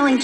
selling